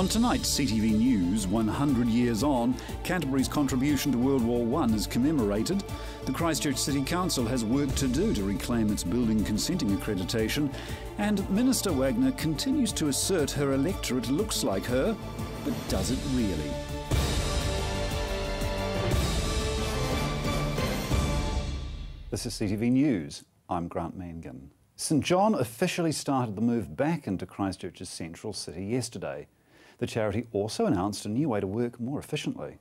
On tonight's CTV News, 100 years on, Canterbury's contribution to World War I is commemorated. The Christchurch City Council has work to do to reclaim its building consenting accreditation. And Minister Wagner continues to assert her electorate looks like her, but does it really? This is CTV News. I'm Grant Mangan. St John officially started the move back into Christchurch's central city yesterday. The charity also announced a new way to work more efficiently.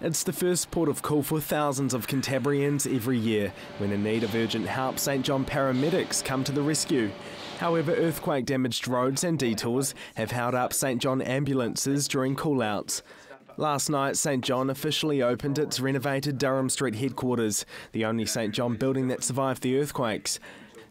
It's the first port of call for thousands of Cantabrians every year. When in need of urgent help, St John paramedics come to the rescue. However, earthquake damaged roads and detours have held up St John ambulances during call-outs. Last night, St John officially opened its renovated Durham Street headquarters, the only St John building that survived the earthquakes.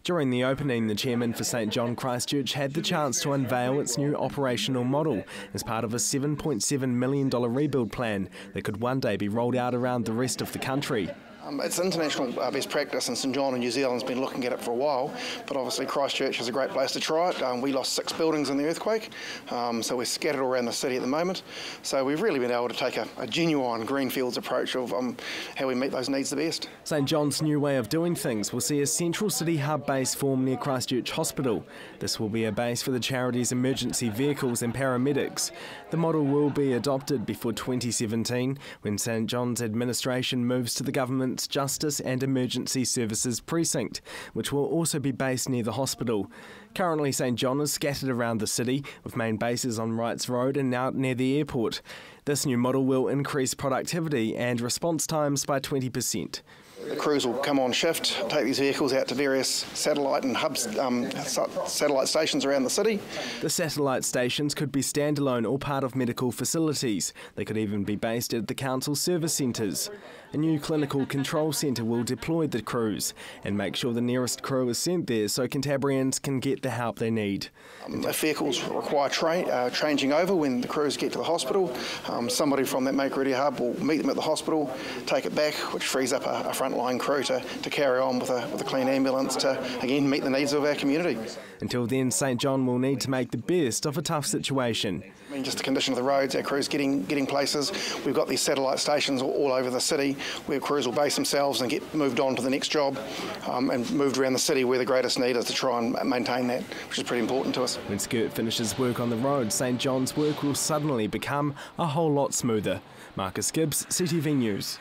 During the opening, the chairman for St John Christchurch had the chance to unveil its new operational model as part of a $7.7 million rebuild plan that could one day be rolled out around the rest of the country. Um, it's international uh, best practice, and St John in New Zealand's been looking at it for a while. But obviously, Christchurch is a great place to try it. Um, we lost six buildings in the earthquake, um, so we're scattered around the city at the moment. So we've really been able to take a, a genuine greenfields approach of um, how we meet those needs the best. St John's new way of doing things will see a central city hub base form near Christchurch Hospital. This will be a base for the charity's emergency vehicles and paramedics. The model will be adopted before 2017, when St John's administration moves to the government Justice and Emergency Services Precinct, which will also be based near the hospital. Currently, St John is scattered around the city, with main bases on Wrights Road and out near the airport. This new model will increase productivity and response times by 20%. The crews will come on shift, take these vehicles out to various satellite and hubs, um, satellite stations around the city. The satellite stations could be standalone or part of medical facilities. They could even be based at the council service centres. A new clinical control centre will deploy the crews and make sure the nearest crew is sent there so Cantabrians can get the help they need. Um, if vehicles require tra uh, changing over when the crews get to the hospital, um, somebody from that Make Ready hub will meet them at the hospital, take it back, which frees up a, a frontline crew to, to carry on with a, with a clean ambulance to, again, meet the needs of our community. Until then, St John will need to make the best of a tough situation. I mean, just the condition of the roads, our crews getting getting places. We've got these satellite stations all, all over the city where crews will base themselves and get moved on to the next job um, and moved around the city where the greatest need is to try and maintain that, which is pretty important to us. When SCIRT finishes work on the road, St John's work will suddenly become a whole lot smoother. Marcus Gibbs, CTV News.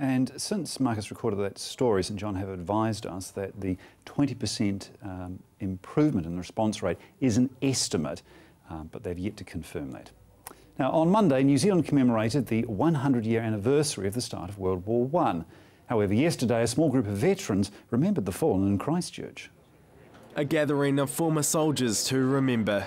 And since Marcus recorded that story, St John have advised us that the 20% um, improvement in the response rate is an estimate, um, but they've yet to confirm that. Now, on Monday, New Zealand commemorated the 100 year anniversary of the start of World War I. However, yesterday, a small group of veterans remembered the fallen in Christchurch a gathering of former soldiers to remember.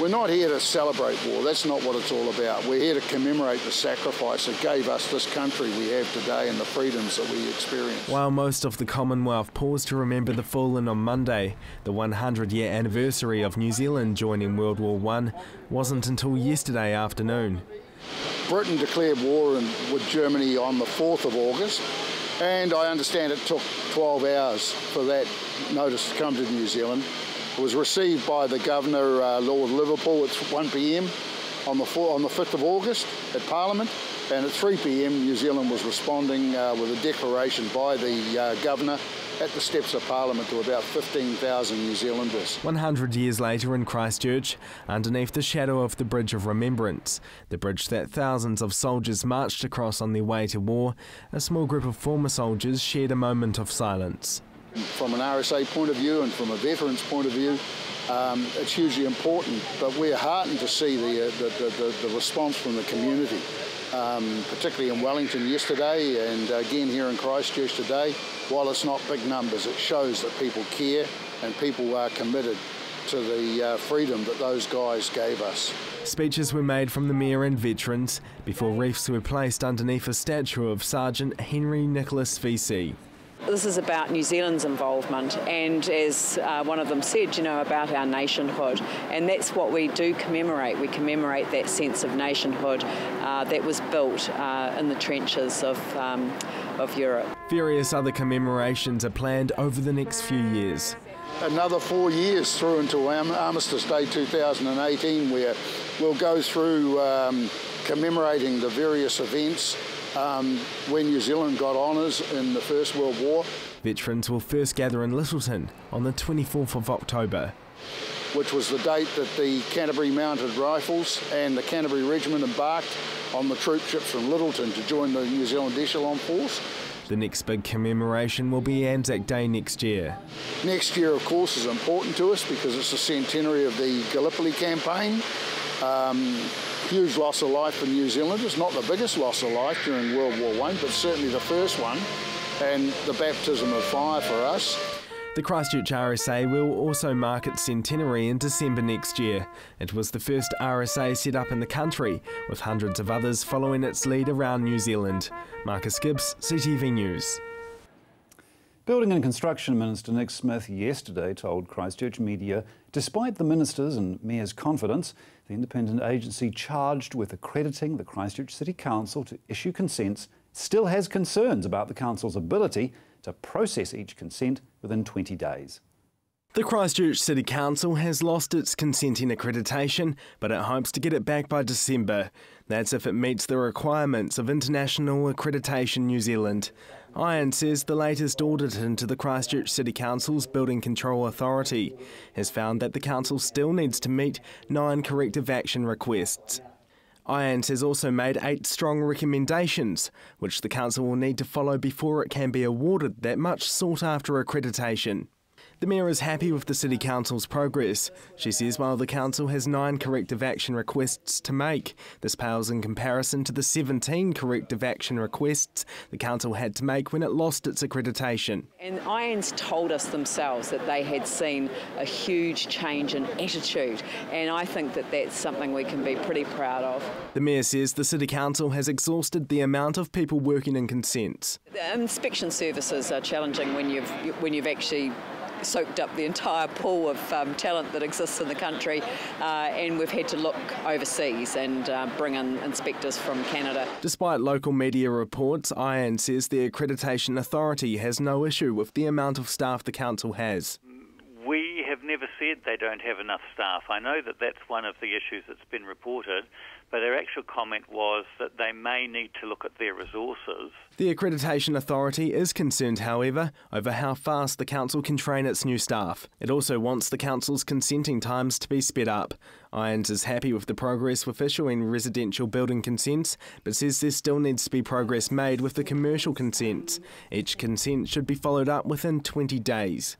We're not here to celebrate war, that's not what it's all about. We're here to commemorate the sacrifice that gave us this country we have today and the freedoms that we experience. While most of the Commonwealth paused to remember the fallen on Monday, the 100 year anniversary of New Zealand joining World War I wasn't until yesterday afternoon. Britain declared war with Germany on the 4th of August and I understand it took 12 hours for that notice to come to New Zealand. It was received by the Governor, uh, Lord Liverpool, at 1 p.m. on the, 4, on the 5th of August at Parliament. And at 3 p.m., New Zealand was responding uh, with a declaration by the uh, Governor at the steps of Parliament to about 15,000 New Zealanders. 100 years later in Christchurch, underneath the shadow of the Bridge of Remembrance, the bridge that thousands of soldiers marched across on their way to war, a small group of former soldiers shared a moment of silence. From an RSA point of view and from a veteran's point of view, um, it's hugely important, but we're heartened to see the, uh, the, the, the response from the community um, particularly in Wellington yesterday and again here in Christchurch today. While it's not big numbers, it shows that people care and people are committed to the uh, freedom that those guys gave us. Speeches were made from the Mayor and veterans before wreaths were placed underneath a statue of Sergeant Henry Nicholas VC. This is about New Zealand's involvement, and as uh, one of them said, you know, about our nationhood. And that's what we do commemorate. We commemorate that sense of nationhood uh, that was built uh, in the trenches of, um, of Europe. Various other commemorations are planned over the next few years. another four years through until Armistice Day 2018, where we'll go through um, commemorating the various events um, when New Zealand got honours in the First World War. Veterans will first gather in Lyttelton on the 24th of October. Which was the date that the Canterbury Mounted Rifles and the Canterbury Regiment embarked on the troop ships from Lyttelton to join the New Zealand Echelon Force. The next big commemoration will be Anzac Day next year. Next year, of course, is important to us because it's the centenary of the Gallipoli campaign. Um, huge loss of life for New Zealanders, not the biggest loss of life during World War One, but certainly the first one, and the baptism of fire for us. The Christchurch RSA will also mark its centenary in December next year. It was the first RSA set up in the country, with hundreds of others following its lead around New Zealand. Marcus Gibbs, CTV News. Building and Construction Minister Nick Smith yesterday told Christchurch media, despite the minister's and mayor's confidence, the independent agency charged with accrediting the Christchurch City Council to issue consents still has concerns about the council's ability to process each consent within 20 days. The Christchurch City Council has lost its consenting accreditation, but it hopes to get it back by December. That's if it meets the requirements of International Accreditation New Zealand. IANZ says the latest audit into the Christchurch City Council's Building Control Authority has found that the council still needs to meet nine corrective action requests. IANZ has also made eight strong recommendations, which the Council will need to follow before it can be awarded that much sought after accreditation. The Mayor is happy with the City Council's progress. She says while the Council has nine corrective action requests to make, this pales in comparison to the 17 corrective action requests the Council had to make when it lost its accreditation. And IANZ told us themselves that they had seen a huge change in attitude, and I think that that's something we can be pretty proud of. The Mayor says the City Council has exhausted the amount of people working in consents. The inspection services are challenging when you've, when you've actually soaked up the entire pool of um, talent that exists in the country, uh, and we've had to look overseas and uh, bring in inspectors from Canada. Despite local media reports, IANZ says the Accreditation Authority has no issue with the amount of staff the council has. We have never said they don't have enough staff. I know that that's one of the issues that's been reported, but their actual comment was that they may need to look at their resources. The Accreditation Authority is concerned, however, over how fast the Council can train its new staff. It also wants the Council's consenting times to be sped up. IANZ is happy with the progress with issuing residential building consents, but says there still needs to be progress made with the commercial consents. Each consent should be followed up within 20 days.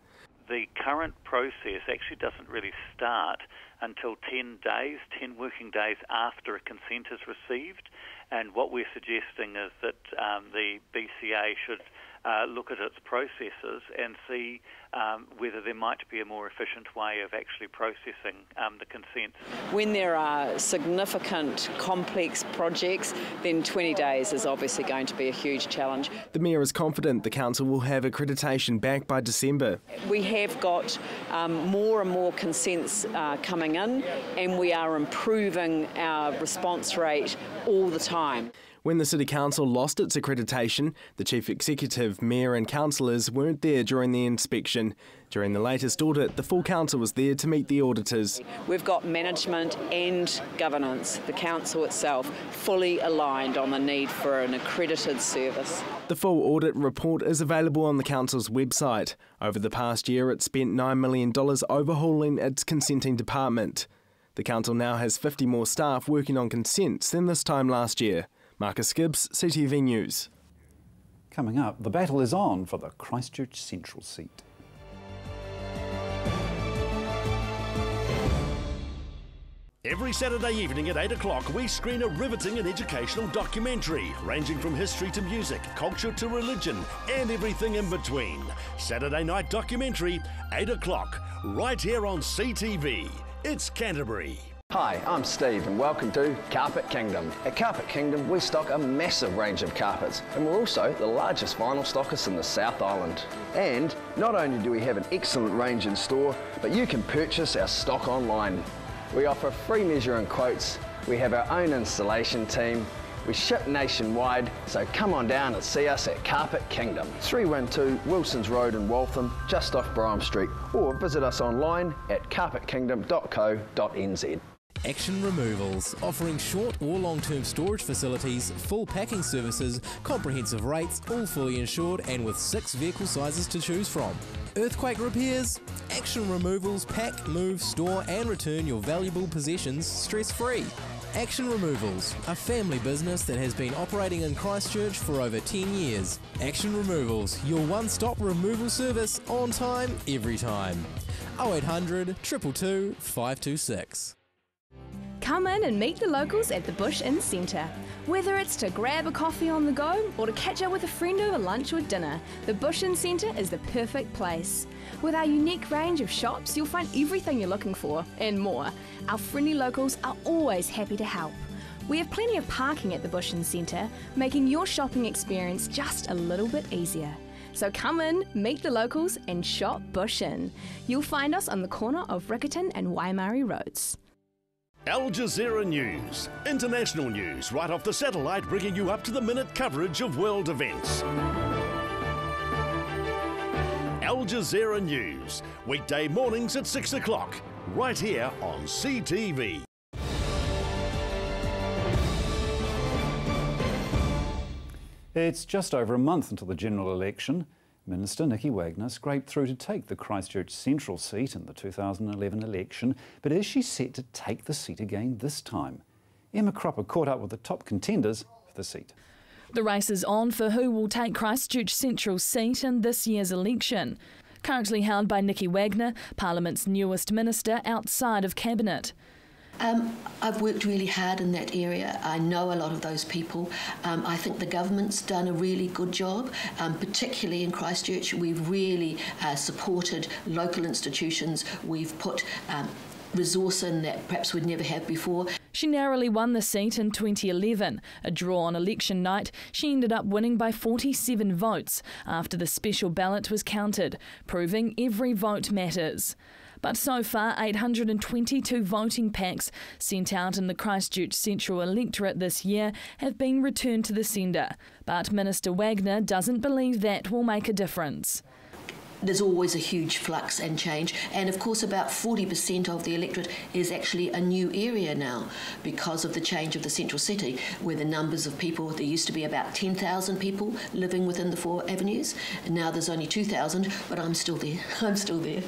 The current process actually doesn't really start until 10 days, 10 working days after a consent is received. And what we're suggesting is that um, the BCA should uh, look at its processes and see um, whether there might be a more efficient way of actually processing um, the consents. When there are significant, complex projects, then 20 days is obviously going to be a huge challenge. The Mayor is confident the Council will have accreditation back by December. We have got um, more and more consents uh, coming in, and we are improving our response rate all the time. When the City Council lost its accreditation, the Chief Executive, Mayor, and councillors weren't there during the inspection. During the latest audit, the full council was there to meet the auditors. We've got management and governance, the council itself, fully aligned on the need for an accredited service. The full audit report is available on the council's website. Over the past year, it spent $9 million overhauling its consenting department. The council now has 50 more staff working on consents than this time last year. Marcus Gibbs, CTV News. Coming up, the battle is on for the Christchurch Central seat. Every Saturday evening at 8 o'clock, we screen a riveting and educational documentary ranging from history to music, culture to religion, and everything in between. Saturday night documentary, 8 o'clock, right here on CTV. It's Canterbury. Hi, I'm Steve and welcome to Carpet Kingdom. At Carpet Kingdom we stock a massive range of carpets and we're also the largest vinyl stockist in the South Island. And not only do we have an excellent range in store, but you can purchase our stock online. We offer free measure and quotes, we have our own installation team, We ship nationwide, so come on down and see us at Carpet Kingdom, 312 Wilson's Road in Waltham, just off Brougham Street, or visit us online at carpetkingdom.co.nz. Action Removals, offering short or long term storage facilities, full packing services, comprehensive rates, all fully insured, and with six vehicle sizes to choose from. Earthquake repairs? Action Removals pack, move, store, and return your valuable possessions stress free. Action Removals, a family business that has been operating in Christchurch for over 10 years. Action Removals, your one stop removal service on time, every time. 0800 222 526. Come in and meet the locals at the Bush Inn Centre. Whether it's to grab a coffee on the go or to catch up with a friend over lunch or dinner, the Bush Inn Centre is the perfect place. With our unique range of shops, you'll find everything you're looking for and more. Our friendly locals are always happy to help. We have plenty of parking at the Bush Inn Centre, making your shopping experience just a little bit easier. So come in, meet the locals, and shop Bush Inn. You'll find us on the corner of Riccarton and Waimairi Roads. Al Jazeera News, international news right off the satellite, bringing you up to the minute coverage of world events. Al Jazeera News, weekday mornings at 6 o'clock, right here on CTV. It's just over a month until the general election. Minister Nicky Wagner scraped through to take the Christchurch Central seat in the 2011 election, but is she set to take the seat again this time? Emma Cropper caught up with the top contenders for the seat. The race is on for who will take Christchurch Central's seat in this year's election. Currently held by Nicky Wagner, Parliament's newest minister outside of Cabinet. Um, I've worked really hard in that area. I know a lot of those people. Um, I think the government's done a really good job, um, particularly in Christchurch. We've really uh, supported local institutions. We've put um, resource in that perhaps we'd never have before. She narrowly won the seat in 2011. A draw on election night, she ended up winning by 47 votes after the special ballot was counted, proving every vote matters. But so far, 822 voting packs sent out in the Christchurch Central electorate this year have been returned to the sender. But Minister Wagner doesn't believe that will make a difference there's always a huge flux and change. And of course, about 40% of the electorate is actually a new area now because of the change of the central city, where the numbers of people, there used to be about 10,000 people living within the four avenues, and now there's only 2,000, but I'm still there. I'm still there.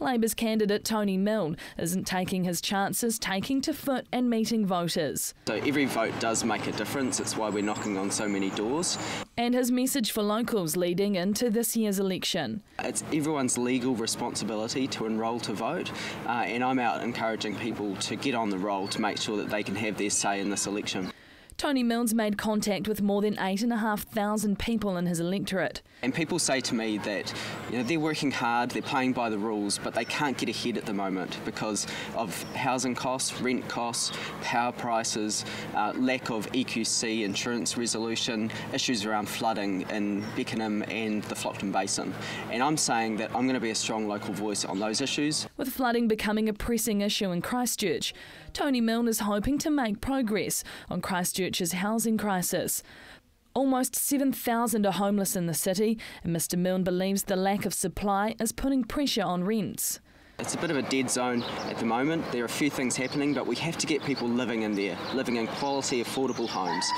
Labour's candidate Tony Milne isn't taking his chances, taking to foot and meeting voters. So every vote does make a difference. It's why we're knocking on so many doors. And his message for locals leading into this year's election. It's everyone's legal responsibility to enrol to vote, uh, and I'm out encouraging people to get on the roll to make sure that they can have their say in this election. Tony Milne's made contact with more than 8,500 people in his electorate. And people say to me that you know, they're working hard, they're playing by the rules, but they can't get ahead at the moment because of housing costs, rent costs, power prices, uh, lack of EQC insurance resolution, issues around flooding in Beckenham and the Flockton Basin. And I'm saying that I'm going to be a strong local voice on those issues. With flooding becoming a pressing issue in Christchurch, Tony Milne is hoping to make progress on Christchurch's housing crisis. Almost 7,000 are homeless in the city, and Mr Milne believes the lack of supply is putting pressure on rents. It's a bit of a dead zone at the moment. There are a few things happening, but we have to get people living in there, living in quality, affordable homes.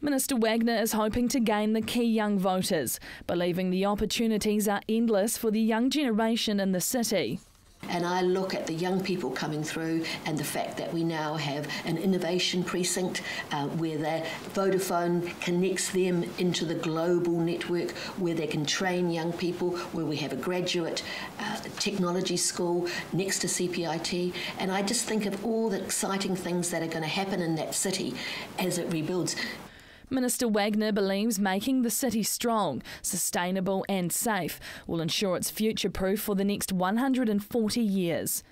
Minister Wagner is hoping to gain the key young voters, believing the opportunities are endless for the young generation in the city. And I look at the young people coming through and the fact that we now have an innovation precinct uh, where the Vodafone connects them into the global network where they can train young people, where we have a graduate uh, technology school next to CPIT. And I just think of all the exciting things that are going to happen in that city as it rebuilds. Minister Wagner believes making the city strong, sustainable, and safe will ensure it's future proof for the next 140 years.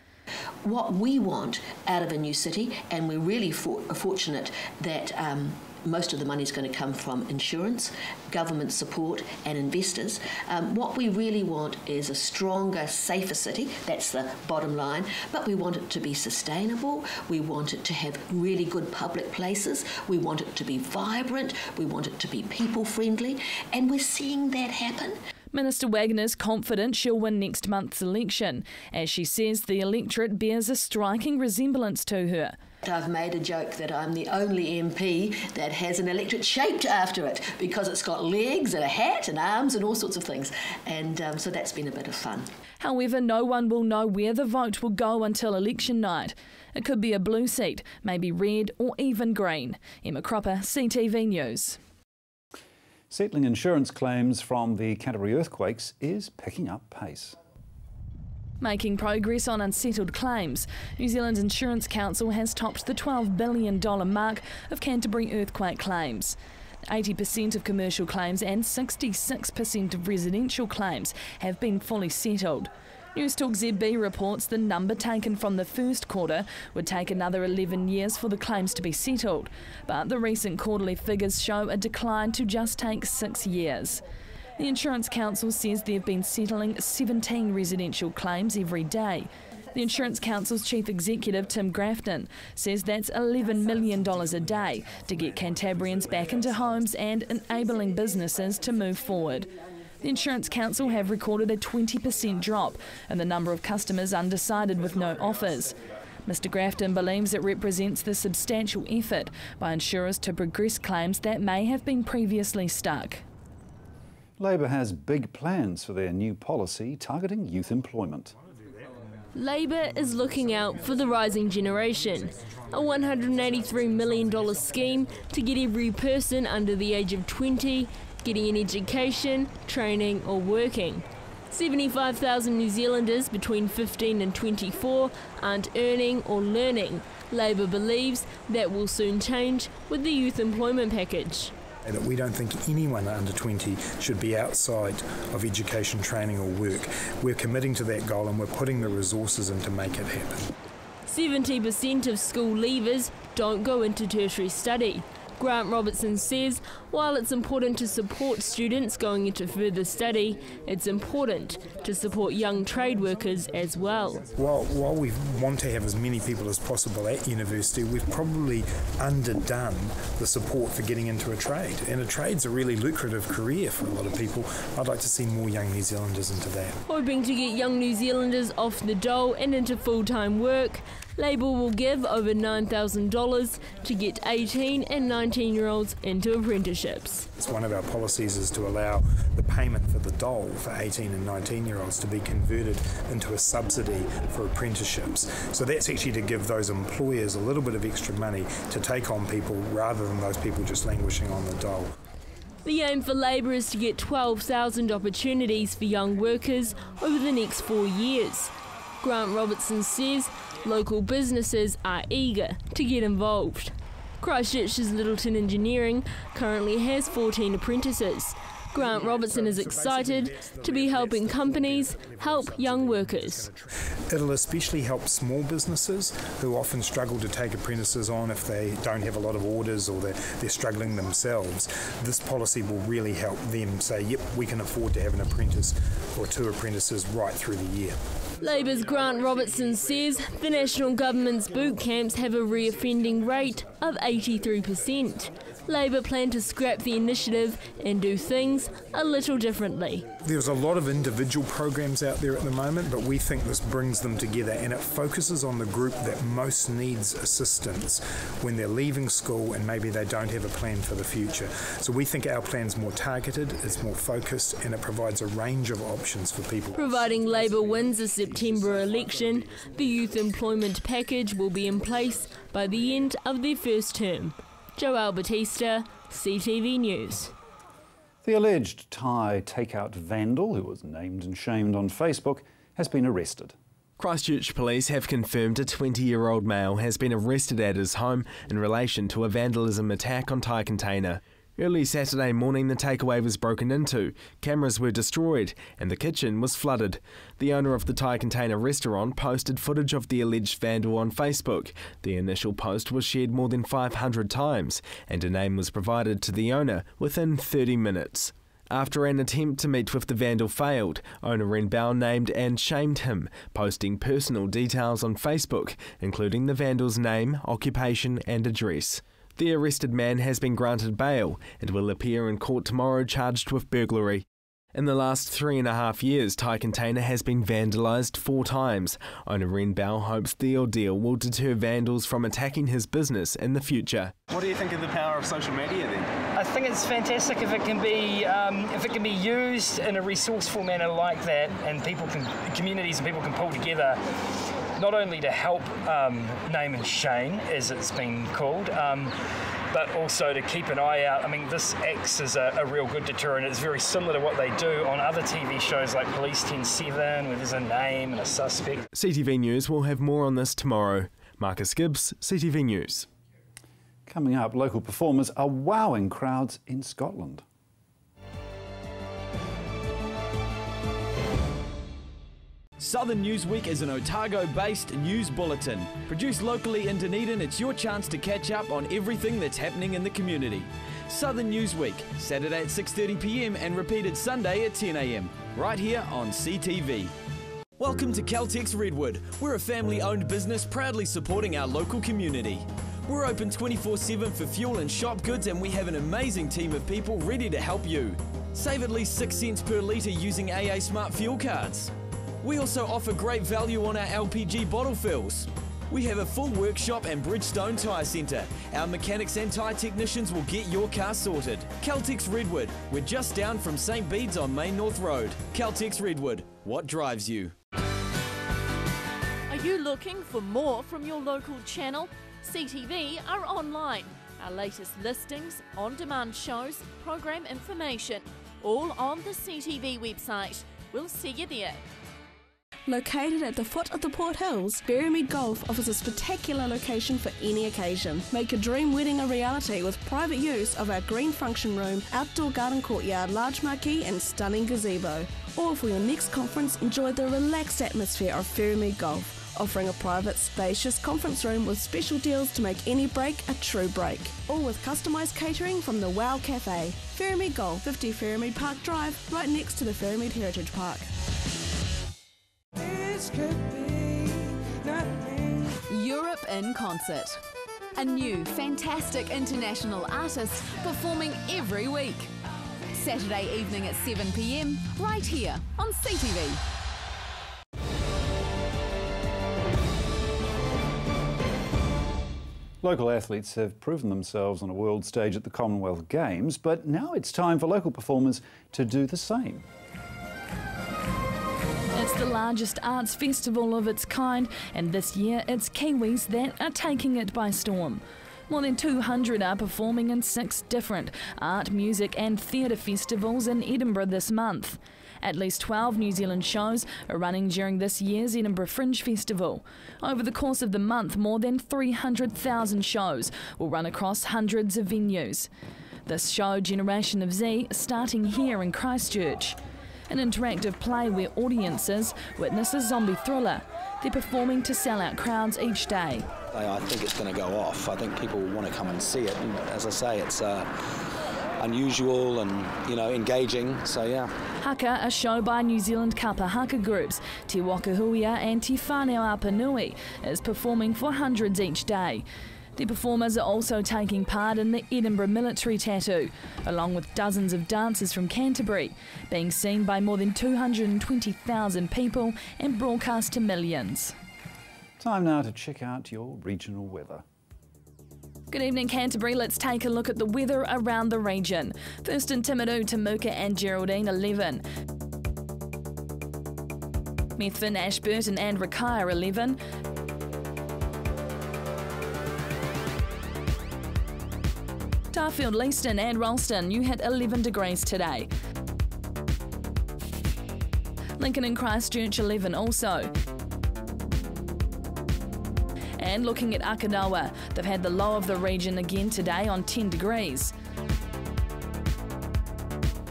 What we want out of a new city, and we're really for, fortunate that um, most of the money is going to come from insurance, government support, and investors. Um, what we really want is a stronger, safer city. That's the bottom line. But we want it to be sustainable. We want it to have really good public places. We want it to be vibrant. We want it to be people friendly. And we're seeing that happen. Minister Wagner's confident she'll win next month's election, as she says the electorate bears a striking resemblance to her. I've made a joke that I'm the only MP that has an electorate shaped after it because it's got legs and a hat and arms and all sorts of things. And um, so that's been a bit of fun. However, no one will know where the vote will go until election night. It could be a blue seat, maybe red or even green. Emma Cropper, CTV News. Settling insurance claims from the Canterbury earthquakes is picking up pace. Making progress on unsettled claims, New Zealand's Insurance Council has topped the $12 billion mark of Canterbury earthquake claims. 80% of commercial claims and 66% of residential claims have been fully settled. Newstalk ZB reports the number taken from the first quarter would take another 11 years for the claims to be settled, but the recent quarterly figures show a decline to just take six years. The Insurance Council says they've been settling 17 residential claims every day. The Insurance Council's Chief Executive, Tim Grafton, says that's $11 million a day to get Cantabrians back into homes and enabling businesses to move forward. The Insurance Council have recorded a 20% drop in the number of customers undecided with no offers. Mr Grafton believes it represents the substantial effort by insurers to progress claims that may have been previously stuck. Labor has big plans for their new policy targeting youth employment. Labor is looking out for the rising generation. A $183 million scheme to get every person under the age of 20 getting an education, training, or working. 75,000 New Zealanders between 15 and 24 aren't earning or learning. Labor believes that will soon change with the youth employment package that we don't think anyone under 20 should be outside of education, training or work. We're committing to that goal and we're putting the resources in to make it happen. 70% of school leavers don't go into tertiary study. Grant Robertson says while it's important to support students going into further study, it's important to support young trade workers as well. While, while we want to have as many people as possible at university, we've probably underdone the support for getting into a trade. And a trade's a really lucrative career for a lot of people. I'd like to see more young New Zealanders into that. Hoping to get young New Zealanders off the dole and into full time work, Labor will give over $9,000 to get 18 and 19 year olds into It's one of our policies is to allow the payment for the dole for 18 and 19 year olds to be converted into a subsidy for apprenticeships. So that's actually to give those employers a little bit of extra money to take on people rather than those people just languishing on the dole. The aim for Labor is to get 12,000 opportunities for young workers over the next four years. Grant Robertson says Local businesses are eager to get involved. Christchurch's Lyttelton Engineering currently has 14 apprentices. Grant Robertson is excited to be helping companies help young workers. It'll especially help small businesses who often struggle to take apprentices on if they don't have a lot of orders or they're, they're struggling themselves. This policy will really help them say, yep, we can afford to have an apprentice or two apprentices right through the year. Labor's Grant Robertson says the national government's boot camps have a reoffending rate of 83%. Labor plan to scrap the initiative and do things a little differently. There's a lot of individual programs out there at the moment, but we think this brings them together and it focuses on the group that most needs assistance when they're leaving school and maybe they don't have a plan for the future. So we think our plan's more targeted, it's more focused, and it provides a range of options for people. Providing Labor wins the September election, the youth employment package will be in place by the end of their first term. Joelle Batista, CTV News. The alleged Thai takeout vandal, who was named and shamed on Facebook, has been arrested. Christchurch police have confirmed a 20 year old male has been arrested at his home in relation to a vandalism attack on Thai container. Early Saturday morning, the takeaway was broken into, cameras were destroyed, and the kitchen was flooded. The owner of the Thai Container restaurant posted footage of the alleged vandal on Facebook. The initial post was shared more than 500 times, and a name was provided to the owner within 30 minutes. After an attempt to meet with the vandal failed, owner Ren Bao named and shamed him, posting personal details on Facebook, including the vandal's name, occupation, and address. The arrested man has been granted bail and will appear in court tomorrow charged with burglary. In the last three and a half years, Thai Container has been vandalised four times. Owner Ren Bao hopes the ordeal will deter vandals from attacking his business in the future. What do you think of the power of social media then? I think it's fantastic if it can be um, if it can be used in a resourceful manner like that, and people can communities and people can pull together not only to help um, name and shame, as it's been called, um, but also to keep an eye out. I mean, this acts as a, a, real good deterrent. It's very similar to what they do on other TV shows like Police Ten 7, where there's a name and a suspect. CTV News will have more on this tomorrow. Marcus Gibbs, CTV News. Coming up, local performers are wowing crowds in Scotland. Southern Newsweek is an Otago based news bulletin. Produced locally in Dunedin, it's your chance to catch up on everything that's happening in the community. Southern Newsweek, Saturday at 6.30pm and repeated Sunday at 10am, right here on CTV. Welcome to Caltex Redwood. We're a family owned business proudly supporting our local community. We're open 24 7 for fuel and shop goods, and we have an amazing team of people ready to help you. Save at least 6 cents per litre using AA Smart Fuel cards. We also offer great value on our LPG bottle fills. We have a full workshop and Bridgestone Tyre Centre. Our mechanics and tyre technicians will get your car sorted. Caltex Redwood, we're just down from St Bede's on Main North Road. Caltex Redwood, what drives you? Are you looking for more from your local channel? CTV are online. Our latest listings, on demand shows, program information, all on the CTV website. We'll see you there. Located at the foot of the Port Hills, Ferrymead Golf offers a spectacular location for any occasion. Make your dream wedding a reality with private use of our green function room, outdoor garden courtyard, large marquee, and stunning gazebo. Or for your next conference, enjoy the relaxed atmosphere of Ferrymead Golf, offering a private, spacious conference room with special deals to make any break a true break. All with customised catering from the Wow Cafe. Ferrymead Golf, 50 Ferrymead Park Drive, right next to the Ferrymead Heritage Park. Europe in Concert. A new, fantastic international artist performing every week. Saturday evening at 7pm, right here on CTV. Local athletes have proven themselves on a world stage at the Commonwealth Games, but now it's time for local performers to do the same. The largest arts festival of its kind, and this year it's Kiwis that are taking it by storm. More than 200 are performing in six different art, music, and theatre festivals in Edinburgh this month. At least 12 New Zealand shows are running during this year's Edinburgh Fringe Festival. Over the course of the month, more than 300,000 shows will run across hundreds of venues. This show, Generation of Z, starting here in Christchurch an interactive play where audiences witness a zombie thriller. They're performing to sell out crowds each day. I think it's going to go off. I think people want to come and see it. And as I say, it's uh, unusual and you know engaging. So yeah. Haka, a show by New Zealand Kapa Haka groups, Te Wakahuia and Te Whānau Apanui, is performing for hundreds each day. The performers are also taking part in the Edinburgh Military Tattoo, along with dozens of dancers from Canterbury, being seen by more than 220,000 people and broadcast to millions. Time now to check out your regional weather. Good evening, Canterbury. Let's take a look at the weather around the region. First in Timaru, Temuka and Geraldine, 11. Methven, Ashburton and Rakaia, 11. Darfield, Leeston and Rolleston, you had 11 degrees today. Lincoln and Christchurch 11 also. And looking at Akaroa, they've had the low of the region again today on 10 degrees.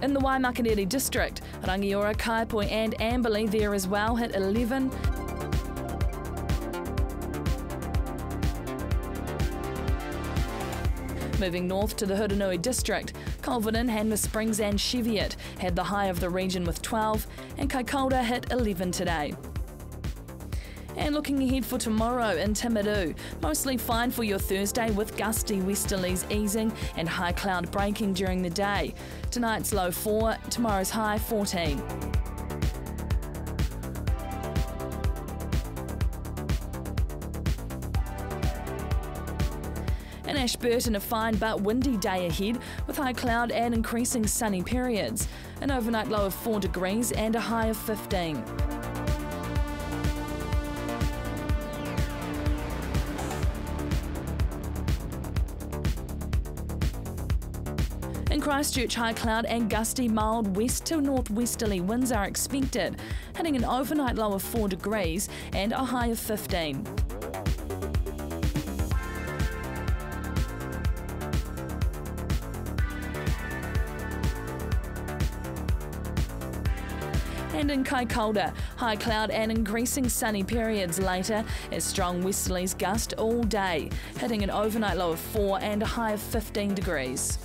In the Waimakariri district, Rangiora, Kaiapoi and Amberley there as well hit 11. Moving north to the Hurunui district, Culverden, Hanmer Springs and Cheviot had the high of the region with 12 and Kaikoura hit 11 today. And looking ahead for tomorrow in Timaru, mostly fine for your Thursday with gusty westerlies easing and high cloud breaking during the day. Tonight's low 4, tomorrow's high 14. Ashburton, a fine but windy day ahead with high cloud and increasing sunny periods. An overnight low of 4 degrees and a high of 15. In Christchurch, high cloud and gusty mild west to northwesterly winds are expected, hitting an overnight low of 4 degrees and a high of 15. And in Kaikoura, high cloud and increasing sunny periods later as strong westerlies gust all day, hitting an overnight low of 4 and a high of 15 degrees.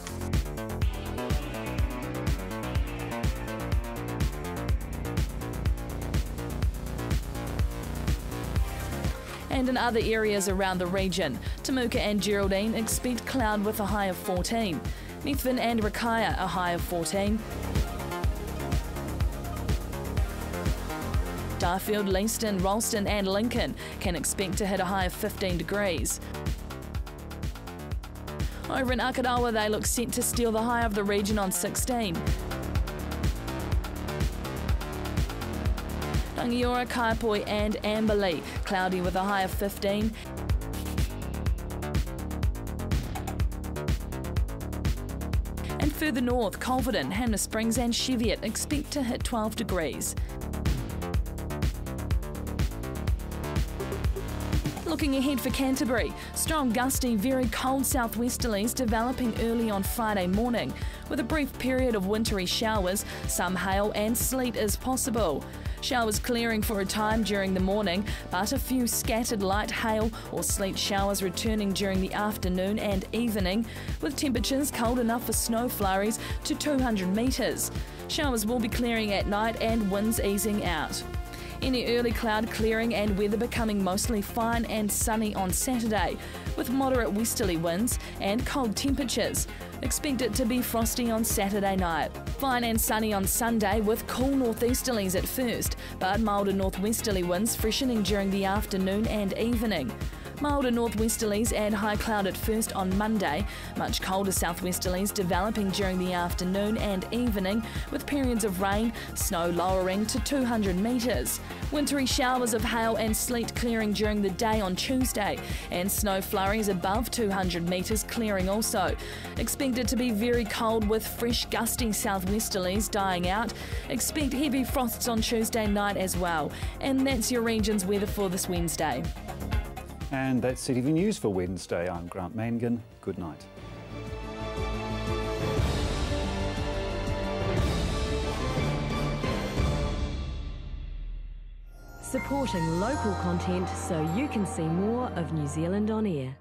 and in other areas around the region. Temuka and Geraldine expect cloud with a high of 14. Methven and Rakaia a high of 14. Darfield, Leeston, Rolleston and Lincoln can expect to hit a high of 15 degrees. Over in Akaroa, they look set to steal the high of the region on 16. Rangiora, Kaiapoi and Amberley, cloudy with a high of 15. And further north, Culverden, Hanmer Springs and Cheviot expect to hit 12 degrees. Looking ahead for Canterbury, strong gusty, very cold southwesterlies developing early on Friday morning, with a brief period of wintry showers, some hail and sleet is possible. Showers clearing for a time during the morning, but a few scattered light hail or sleet showers returning during the afternoon and evening, with temperatures cold enough for snow flurries to 200 metres. Showers will be clearing at night and winds easing out. Any early cloud clearing and weather becoming mostly fine and sunny on Saturday, with moderate westerly winds and cold temperatures. Expect it to be frosty on Saturday night. Fine and sunny on Sunday with cool northeasterlies at first, but milder northwesterly winds freshening during the afternoon and evening. Milder northwesterlies and high cloud at first on Monday. Much colder southwesterlies developing during the afternoon and evening, with periods of rain, snow lowering to 200 metres. Wintry showers of hail and sleet clearing during the day on Tuesday, and snow flurries above 200 metres clearing also. Expected to be very cold with fresh gusty southwesterlies dying out. Expect heavy frosts on Tuesday night as well. And that's your region's weather for this Wednesday. And that's CTV News for Wednesday. I'm Grant Mangan. Good night. Supporting local content so you can see more of New Zealand on air.